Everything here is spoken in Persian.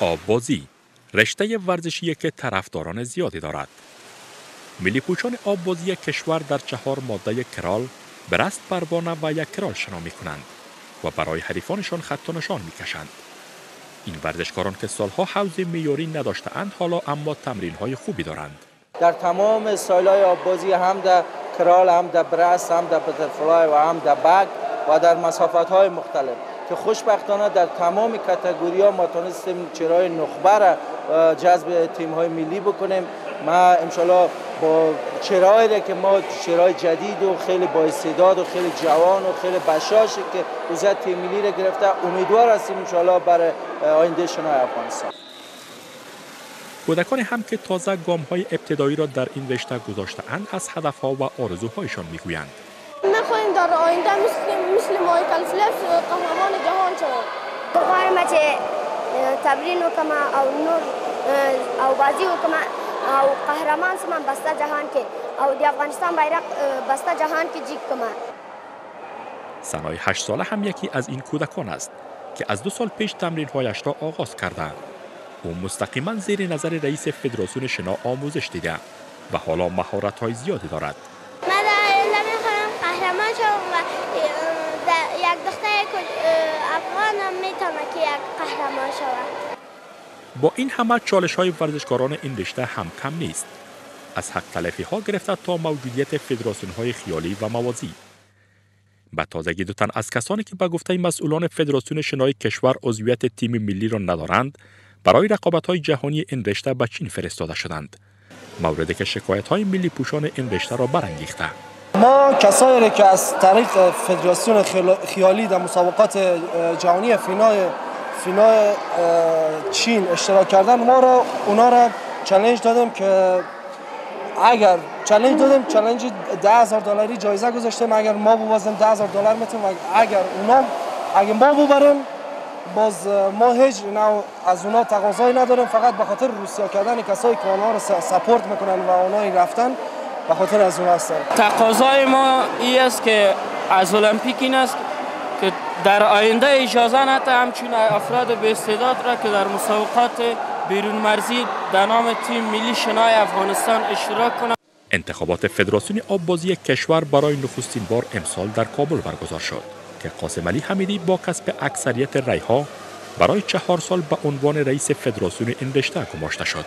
آببازی رشته ورزشی که طرفداران زیادی دارد. ملی پوچان آببازی کشور در چهار ماده کرال برست پروانه و یک کرال شنا می کنند و برای حریفانشان خط و نشان می کشند. این ورزشکاران که سالها حوزه میاری نداشتهاند حالا اما تمرین های خوبی دارند. در تمام استایل های آببازی هم در کرال هم در برست هم در بترفلای و هم در بگ و در مسافت های مختلف که خوشبختانه در تمام کتگوری ها ما تونستیم چرای نخبه را جذب تیم های ملی بکنیم. ما امشالا با چرای که ما چرای جدید و خیلی با استعداد و خیلی جوان و خیلی بشاشه که وزارت تیم ملی را گرفته امیدوار هستیم انشالله برای آینده شنای افغانستان. کودکان هم که تازه گام های ابتدایی را در این رشته گذاشتهاند از هدف ها و آرزوهایشان می‌گویند. می‌خواهیم در آینده مثل, مثل مایکل فلپس که تمرین وکم او نور او بازی وکم او قهرمان سم بسته جهان کې او د افغانستان بیرق بسته جهان کې جیب کما سنای هشت ساله هم یکی از این کودکان است که از دو سال پیش تمرین هایش را آغاز کرده او مستقیما زیر نظر رئیس فدراسیون شنا آموزش دیده و حالا مهارت های زیادی دارد. من در قهرمان شوم و یک دختر افغان هم می‌تونه که یک با این همه چالش های ورزشکاران این رشته هم کم نیست. از حق تلفی ها گرفته تا موجودیت فدراسیون های خیالی و موازی. به تازگی دو تن از کسانی که به گفته مسئولان فدراسیون شنای کشور عضویت تیم ملی را ندارند برای رقابت های جهانی این رشته به چین فرستاده شدند. موردی که شکایت های ملی پوشان این رشته را برانگیخته. ما کسایی را که از طریق فدراسیون خیالی در مسابقات جهانی فینای فینای چین اشتراک کردن ما را اونا را چالش دادیم که اگر چالش دادیم چالش ده هزار دلاری جایزه گذاشتیم اگر ما ده هزار دلار می‌تونیم. اگر اونا اگر ما ببریم باز ما هیچ نوع از اونا تقاضایی نداریم فقط به خاطر روسیا کردن کسایی که آنها رو سپورت می‌کنن و آنها رفتن. به خاطر از اون هستن تقاضای ما این است که از المپیک این است که در آینده اجازه نده همچون افراد به استعداد را که در مسابقات بیرون مرزی در نام تیم ملی شنای افغانستان اشتراک کنند. انتخابات فدراسیون آببازی کشور برای نخستین بار امسال در کابل برگزار شد که قاسم علی حمیدی با کسب اکثریت ها برای چهار سال به عنوان رئیس فدراسیون این رشته گماشته شد.